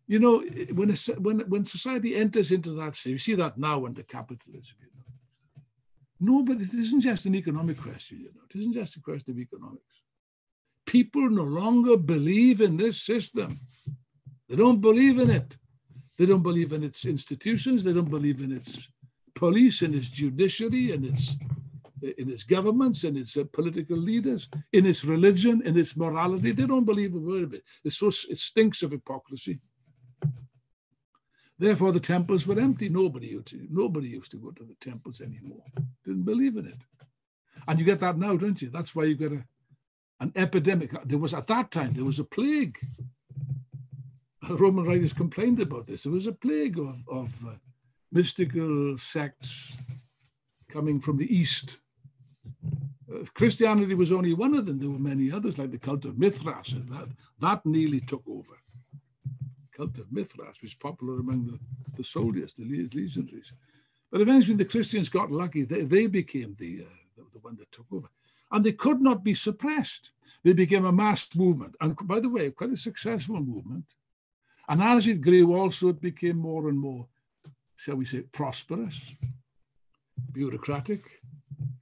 you know, when, a, when, when society enters into that state, you see that now under capitalism, you know. No, but it isn't just an economic question, you know. It isn't just a question of economics. People no longer believe in this system. They don't believe in it. They don't believe in its institutions. They don't believe in its police and its judiciary and its in its governments and its uh, political leaders, in its religion, in its morality. They don't believe a word of it. It's so, it stinks of hypocrisy. Therefore, the temples were empty. Nobody used to, nobody used to go to the temples anymore. Didn't believe in it. And you get that now, don't you? That's why you get a, an epidemic. There was at that time there was a plague. Roman writers complained about this. There was a plague of, of uh, mystical sects coming from the east. Uh, Christianity was only one of them. There were many others, like the cult of Mithras, and that that nearly took over cult of Mithras, was popular among the, the soldiers, the legionaries. But eventually the Christians got lucky. They, they became the, uh, the, the, one that took over. and they could not be suppressed. They became a mass movement, and by the way, quite a successful movement. And as it grew, also it became more and more, shall we say, prosperous, bureaucratic,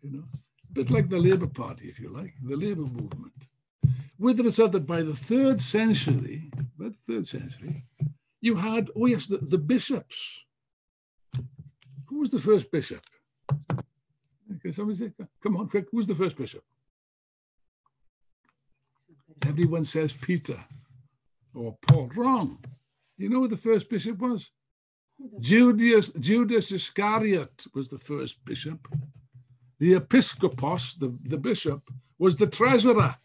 you know, a bit like the Labour Party, if you like, the Labour movement. With the result that by the third century, by the third century, you had, oh yes, the, the bishops. Who was the first bishop? Okay, somebody say, come on, quick, who's the first bishop? Everyone says Peter or Paul. Wrong. You know who the first bishop was? Judas, Judas Iscariot was the first bishop. The episcopos, the, the bishop, was the treasurer.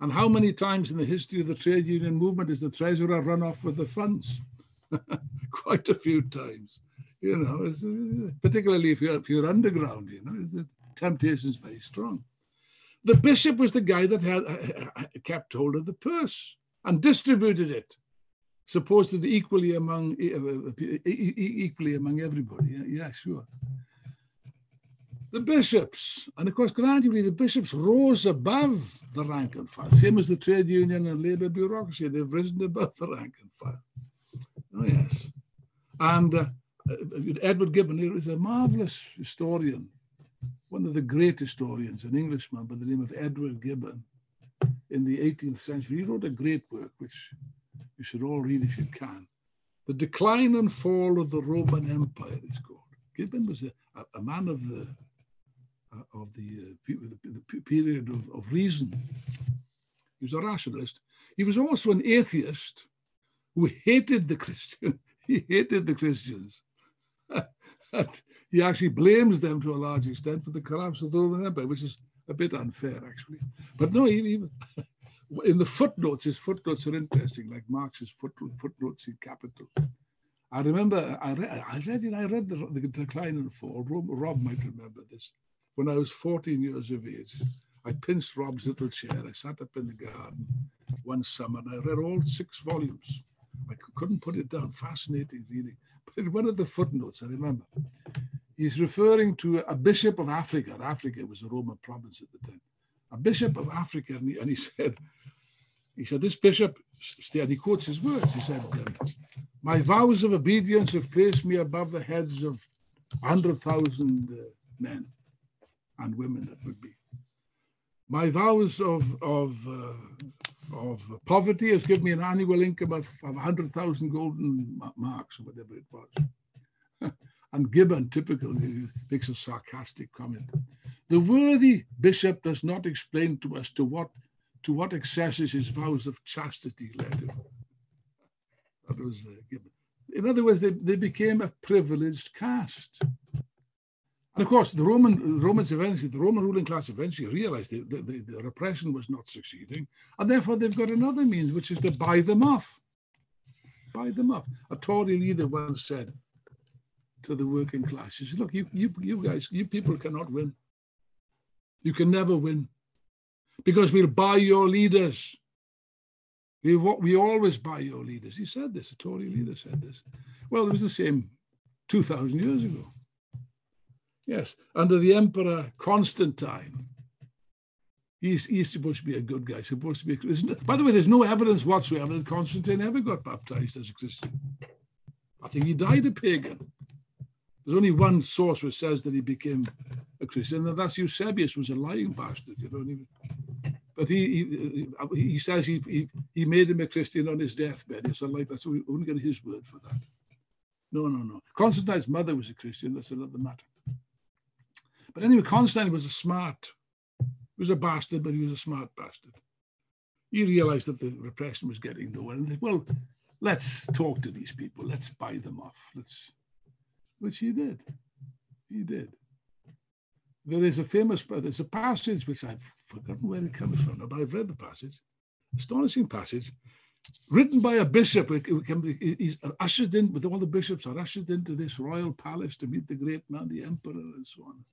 And how many times in the history of the trade union movement is the treasurer run off with the funds? Quite a few times, you know, particularly if you're, if you're underground, you know, the temptation is very strong. The bishop was the guy that had uh, kept hold of the purse and distributed it, supposedly equally among uh, uh, uh, equally among everybody. Yeah, sure. The bishops, and of course, gradually the bishops rose above the rank and file, same as the trade union and labour bureaucracy. They've risen above the rank and file. Oh yes, and uh, Edward Gibbon is a marvelous historian, one of the great historians, an Englishman by the name of Edward Gibbon in the 18th century. He wrote a great work, which you should all read if you can. The Decline and Fall of the Roman Empire is called. Gibbon was a, a man of the uh, of the, uh, the, period of, of reason. He was a rationalist. He was also an atheist who hated the Christian. he hated the Christians. he actually blames them to a large extent for the collapse of the Roman Empire, which is a bit unfair, actually. But no, he, he, in the footnotes, his footnotes are interesting, like Marx's foot, footnotes in Capital. I remember I read, I read it. I read the, the Decline and Fall. Rob, Rob might remember this. When I was 14 years of age, I pinched Rob's little chair. I sat up in the garden one summer and I read all six volumes. I couldn't put it down. Fascinating reading. But in one of the footnotes, I remember, he's referring to a bishop of Africa. Africa was a Roman province at the time. A bishop of Africa, and he, and he said, he said, this bishop, and he quotes his words. He said, my vows of obedience have placed me above the heads of 100,000 uh, men and women that would be. My vows of, of, uh, of poverty has given me an annual income of, of 100,000 golden marks or whatever it was. And Gibbon typically makes a sarcastic comment. The worthy bishop does not explain to us to what to what excesses his vows of chastity led him. That was uh, Gibbon. In other words, they, they became a privileged caste. And of course, the Roman Romans eventually, the Roman ruling class eventually realized the, the, the repression was not succeeding, and therefore they've got another means, which is to buy them off. Buy them off. A Tory leader once said to the working class, he said, "Look, you, you, you guys, you people cannot win. You can never win, because we'll buy your leaders. We we always buy your leaders." He said this. A Tory leader said this. Well, it was the same two thousand years ago. Yes, under the Emperor Constantine. He's, he's supposed to be a good guy, supposed to be. No, by the way, there's no evidence whatsoever that Constantine ever got baptized as a Christian. I think he died a pagan. There's only one source which says that he became a Christian, and that's Eusebius was a lying bastard, you know. But he he, he says he, he, he made him a Christian on his deathbed. It's like that, so we only get his word for that. No, no, no. Constantine's mother was a Christian. That's another matter. But anyway, Constantine was a smart, he was a bastard, but he was a smart bastard. He realized that the repression was getting nowhere and said, well, let's talk to these people. Let's buy them off. Let's, which he did. He did. There is a famous, there's a passage which I've forgotten where it comes from, but I've read the passage. Astonishing passage, written by a bishop. He's ushered in, with all the bishops are ushered into this royal palace to meet the great man, the emperor, and so on.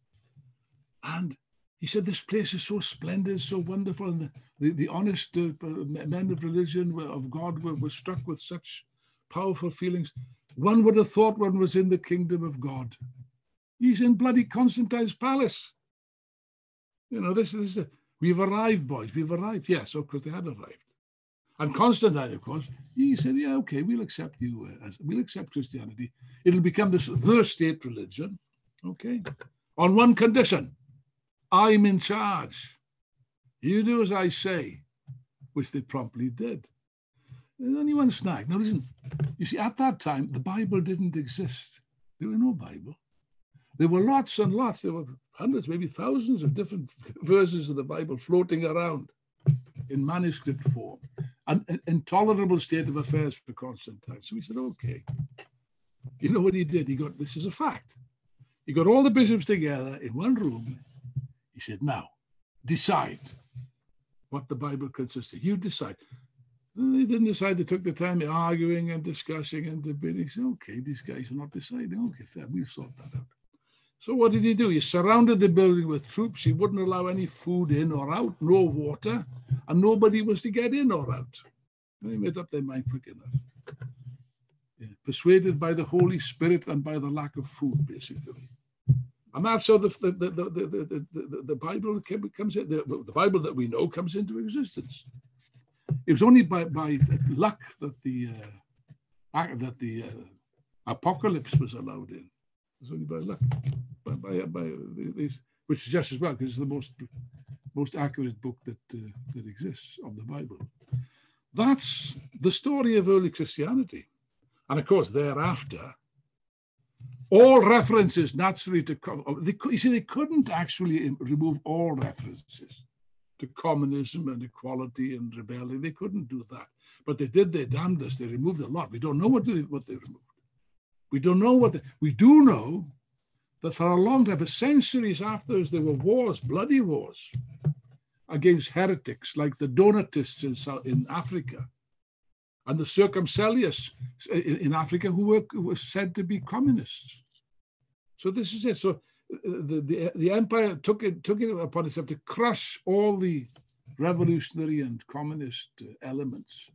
And he said, This place is so splendid, so wonderful. And the, the, the honest uh, men of religion, of God, were, were struck with such powerful feelings. One would have thought one was in the kingdom of God. He's in bloody Constantine's palace. You know, this, this is, a, we've arrived, boys, we've arrived. Yes, of course they had arrived. And Constantine, of course, he said, yeah, okay, we'll accept you, as, we'll accept Christianity. It'll become this, the state religion, okay, on one condition. I'm in charge. You do as I say, which they promptly did. There's only one snag. Now, listen, you see, at that time, the Bible didn't exist. There were no Bible. There were lots and lots, there were hundreds, maybe thousands of different verses of the Bible floating around in manuscript form. An, intolerable state of affairs for Constantine. So he said, okay. You know what he did? He got, this is a fact. He got all the bishops together in one room. He said, now, decide what the Bible consists of. You decide. They didn't decide. They took the time arguing and discussing and debating. Said, okay, these guys are not deciding. Okay, fair. We'll sort that out. So what did he do? He surrounded the building with troops. He wouldn't allow any food in or out, no water, and nobody was to get in or out. They made up their mind quick enough. Yeah. Persuaded by the Holy Spirit and by the lack of food, basically. And that's how the, the, the, the, the, the, the Bible comes in, the, the Bible that we know comes into existence. It was only by, by luck that the, uh, that the uh, apocalypse was allowed in. It was only by luck, by, by, by these, which is just as well, because it's the most, most accurate book that, uh, that exists of the Bible. That's the story of early Christianity. And of course, thereafter, all references naturally to, they, you see, they couldn't actually remove all references to communism and equality and rebellion. They couldn't do that. But they did their damnedest. They removed a lot. We don't know what they, what they removed. We don't know what, they, we do know that for a long time, for centuries afterwards, there were wars, bloody wars against heretics like the Donatists in, South, in Africa and the Circumcellions in, in Africa who were, who were said to be communists. So this is it. So the, the, the empire took it, took it upon itself to crush all the revolutionary and communist elements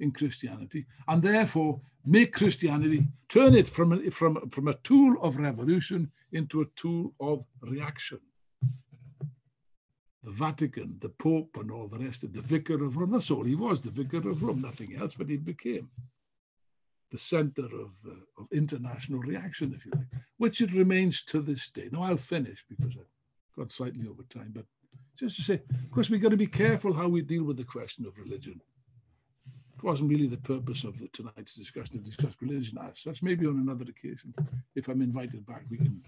in Christianity, and therefore make Christianity, turn it from a, from, from a tool of revolution into a tool of reaction. The Vatican, the Pope, and all the rest of the Vicar of Rome, that's all he was, the Vicar of Rome, nothing else, but he became the center of, uh, of international reaction, if you like, which it remains to this day. Now, I'll finish because I've got slightly over time, but just to say, of course, we've got to be careful how we deal with the question of religion. It wasn't really the purpose of the, tonight's discussion to discuss religion as such. Maybe on another occasion, if I'm invited back, we can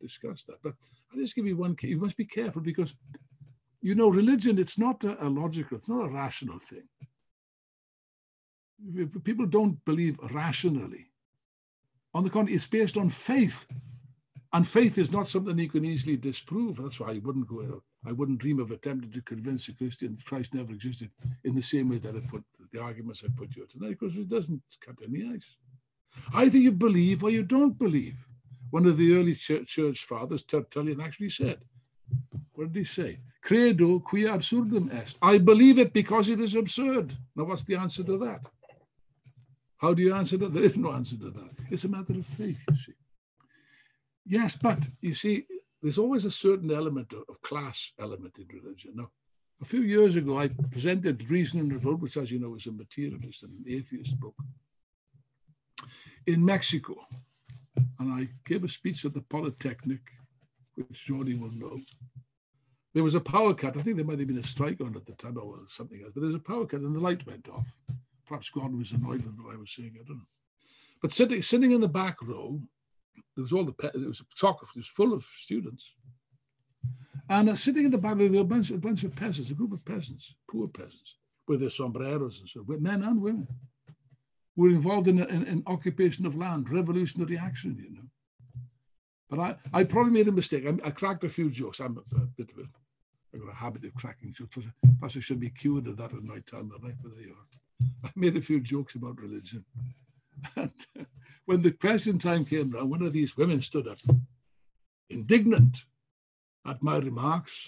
discuss that. But I'll just give you one key. You must be careful because, you know, religion, it's not a, a logical, it's not a rational thing people don't believe rationally. On the contrary, it's based on faith. And faith is not something you can easily disprove. That's why I wouldn't go, I wouldn't dream of attempting to convince a Christian that Christ never existed in the same way that I put the arguments I put you tonight, because it doesn't cut any ice. Either you believe or you don't believe. One of the early church, church fathers, Tertullian, actually said, what did he say? Credo qui absurdum est. I believe it because it is absurd. Now, what's the answer to that? How do you answer that? There is no answer to that. It's a matter of faith, you see. Yes, but you see, there's always a certain element of, of class element in religion. Now, a few years ago, I presented Reason in Revolt, which, as you know, is a materialist and an atheist book, in Mexico. And I gave a speech at the Polytechnic, which Jordy will know. There was a power cut. I think there might have been a strike on at the time or something else, but there was a power cut and the light went off. Perhaps God was annoyed with what I was saying. I don't know. But sitting sitting in the back row, there was all the there was a chock, it was full of students, and uh, sitting in the back, there was a bunch, a bunch of peasants, a group of peasants, poor peasants, with their sombreros and so, with men and women, were involved in, an occupation of land, revolutionary action, you know. But I, I probably made a mistake. I, I cracked a few jokes. I'm a, a bit of a, I've got a habit of cracking jokes. Perhaps I should be cured of that at my time of life, but there you are. I made a few jokes about religion. And when the question time came round, one of these women stood up, indignant at my remarks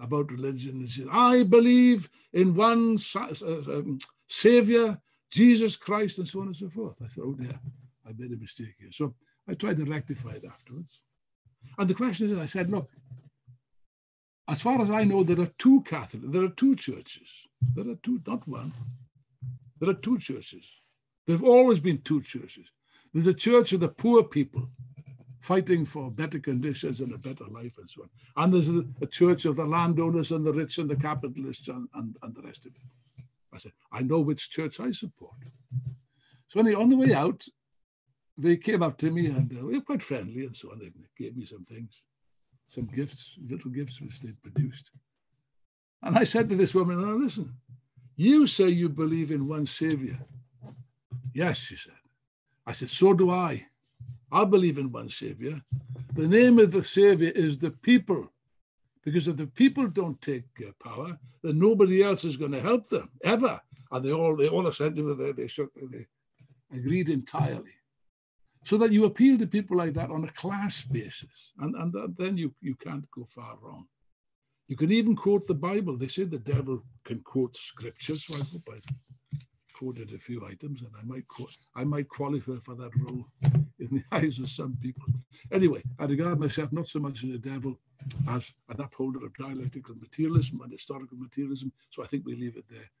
about religion, and said, I believe in one um, Savior, Jesus Christ, and so on and so forth. I said, oh dear, I made a mistake here. So I tried to rectify it afterwards. And the question is, I said, look, as far as I know, there are two Catholic, there are two churches. There are two, not one. There are two churches. There have always been two churches. There's a church of the poor people fighting for better conditions and a better life and so on. And there's a, church of the landowners and the rich and the capitalists and, and, and the rest of it. I said, I know which church I support. So anyway, on the way out, they came up to me and uh, we were quite friendly and so on. They gave me some things, some gifts, little gifts which they'd produced. And I said to this woman, now listen, you say you believe in one savior. Yes, she said. I said, so do I. I believe in one savior. The name of the savior is the people. Because if the people don't take power, then nobody else is going to help them ever. And they all they all assented with it. They, they agreed entirely. So that you appeal to people like that on a class basis, and, and then you, you can't go far wrong. You can even quote the Bible. They say the devil can quote scriptures, so I hope I quoted a few items, and I might quote, I might qualify for that role in the eyes of some people. Anyway, I regard myself not so much as a devil as an upholder of dialectical materialism and historical materialism. So I think we leave it there.